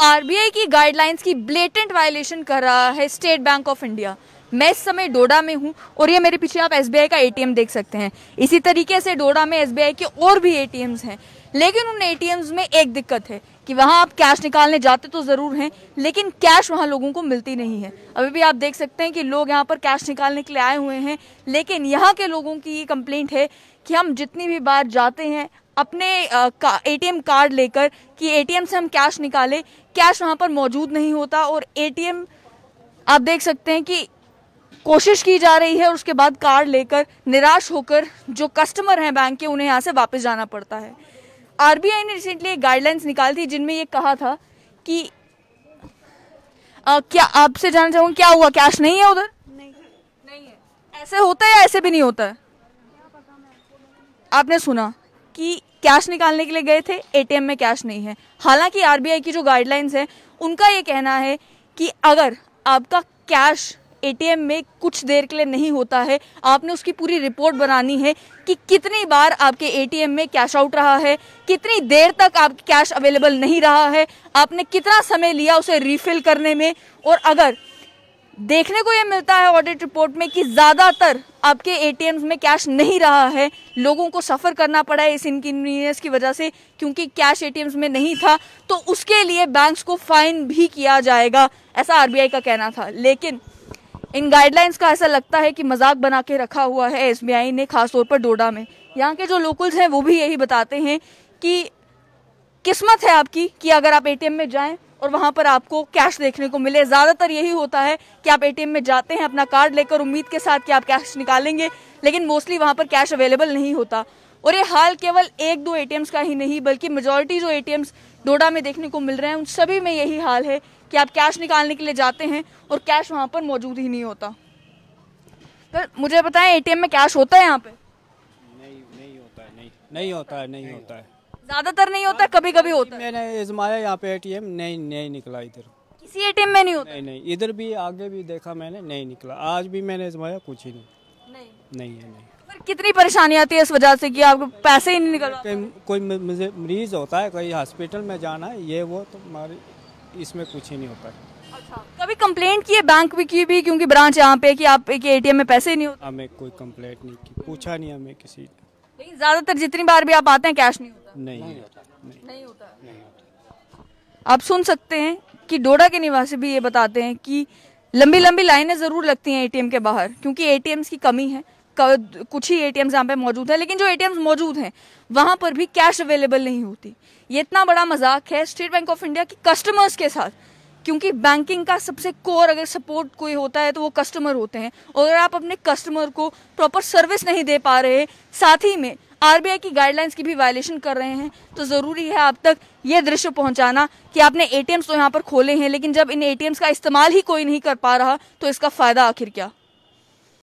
RBI की guidelines की blatant violation कर रहा है स्टेट बैंक ऑफ़ इंडिया मैं इस समय डोडा में हूँ और ये मेरे पीछे आप एसबीआई का एटीएम देख सकते हैं। इसी तरीके से डोडा में एसबीआई के और भी एटीएम्स हैं। लेकिन उन एटीएम्स में एक दिक्कत है कि वहाँ आप कैश निकालने जाते तो ज़रूर हैं, लेकिन कैश वहाँ लोगों को मिलती नहीं है। अभी भी आप देख सकते हैं कि लोग यहाँ पर कैश निकालने के लिए आए हुए हैं, लेकिन यहाँ के लोगों की ये कंप्लेंट है कि हम जितनी भी बार जाते हैं अपने एटीएम कार्ड लेकर कि एटीएम से हम कैश निकाले। कैश वहाँ पर मौजूद नहीं होता और एटीएम आप देख सकते हैं कि कोशिश की जा रही है और उसके बाद कार्ड लेकर निराश होकर जो कस्टमर हैं बैंक के उन्हें यहाँ से वापस जाना पड़ता है। आरबीआई ने रिसेंटली एक गाइडलाइंस निकाली थी जिनमें ये कहा था कि आ, क्या आपसे जानना चाहूँगा क्या हुआ? कैश नहीं है उधर? नहीं। नहीं है। ऐसे होता है या ऐसे भी नहीं होता है? आपने सुना? कि कैश निकालने के लिए गए थे एटीएम में कैश नहीं है। हालाँकि आरबीआई की जो गाइडलाइंस है, उनका ये कहना है कि अगर आपका कैश एटीएम में कुछ देर के लिए नहीं होता है, आपने उसकी पूरी रिपोर्ट बनानी है कि कितनी बार आपके एटीएम में कैश आउट रहा है, कितनी देर तक आपके कैश अवेलेबल नहीं रहा है, आपने कितना समय लिया उसे रिफिल करने में, और अगर देखने को ये मिलता है ऑडिट रिपोर्ट में कि ज़्यादातर आपके एटीएम्स में कैश नहीं रहा है। लोगों को सफ़र करना पड़ा है इस इनकन्वीनियंस की वजह से, क्योंकि कैश एटीएम्स में नहीं था। तो उसके लिए बैंक्स को फाइन भी किया जाएगा, ऐसा आरबीआई का कहना था। लेकिन इन गाइडलाइंस का ऐसा लगता है कि मज़ाक बना के रखा हुआ है एसबीआई ने, खासतौर पर डोडा में। यहाँ के जो लोकल्स हैं, वो भी यही बताते हैं कि किस्मत है आपकी कि अगर आप एटीएम में जाएँ और वहाँ पर आपको कैश देखने को मिले। ज़्यादातर यही होता है कि आप एटीएम में जाते हैं, अपना कार्ड लेकर उम्मीद के साथ कि आप कैश निकालेंगे, लेकिन मोस्टली वहाँ पर कैश अवेलेबल नहीं होता। और ये हाल केवल एक दो एटीएम्स का ही नहीं, बल्कि मेजोरिटी जो एटीएम्स डोडा में देखने को मिल रहे हैं, उन सभी में यही हाल है कि आप कैश निकालने के लिए जाते हैं और कैश वहाँ पर मौजूद ही नहीं होता। तो मुझे बताएँ एटीएम में कैश होता है यहाँ पे? नहीं नहीं होता है, नहीं नहीं होता है, नहीं होता है। ज़्यादातर नहीं होता कभी कभी होता मैंने इजमाया यहाँ पे एटीएम नहीं नहीं निकला इधर। किसी एटीएम में नहीं होता? नहीं नहीं इधर भी आगे भी देखा मैंने नहीं निकला। आज भी मैंने इजमाया कुछ ही नहीं। नहीं। नहीं है नहीं। पर कितनी परेशानी आती है इस वजह से कि आपको पैसे ही नहीं निकल। कहीं कोई मुझे मरीज़ होता है कोई हॉस्पिटल में जाना है ये वो तो हमारे इसमें कुछ ही नहीं होता है। अच्छा कभी कंप्लेंट की है बैंक भी की भी क्योंकि ब्रांच यहाँ पे कि आप एक एटीएम में पैसे ही नहीं होते? हमें कोई कंप्लेंट नहीं की पूछा नहीं हमें किसी ने। लेकिन ज़्यादातर जितनी बार भी आप आते हैं कैश नहीं होता। नहीं होता। नहीं नहीं होता। आप सुन सकते हैं कि डोडा के निवासी भी ये बताते हैं कि लंबी लंबी लाइनें ज़रूर लगती हैं एटीएम के बाहर क्योंकि एटीएम्स की कमी है। कुछ ही एटीएम्स यहाँ पे मौजूद है लेकिन जो एटीएम्स मौजूद हैं वहाँ पर भी कैश अवेलेबल नहीं होती। ये इतना बड़ा मज़ाक है स्टेट बैंक ऑफ़ इंडिया की कस्टमर्स के साथ। क्योंकि बैंकिंग का सबसे कोर अगर सपोर्ट कोई होता है तो वो कस्टमर होते हैं। और अगर आप अपने कस्टमर को प्रॉपर सर्विस नहीं दे पा रहे, साथ ही में आरबीआई की गाइडलाइंस की भी वायलेशन कर रहे हैं तो ज़रूरी है आप तक ये दृश्य पहुंचाना कि आपने एटीएम्स तो यहाँ पर खोले हैं, लेकिन जब इन एटीएम्स का इस्तेमाल ही कोई नहीं कर पा रहा तो इसका फ़ायदा आखिर क्या?